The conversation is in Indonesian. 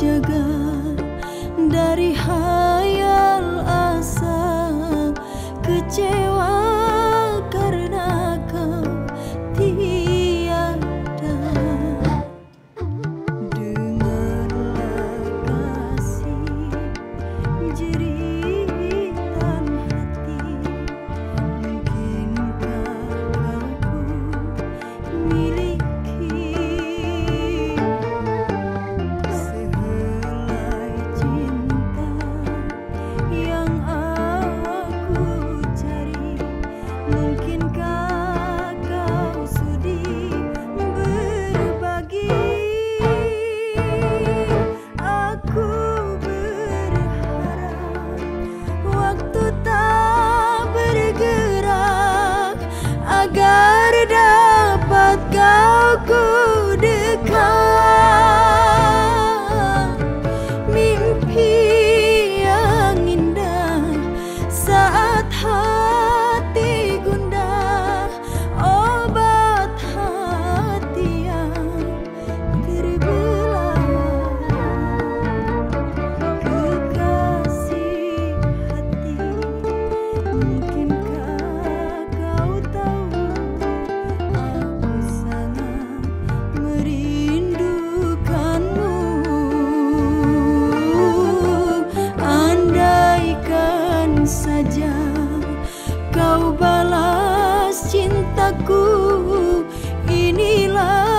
这个 balas cintaku. Inilah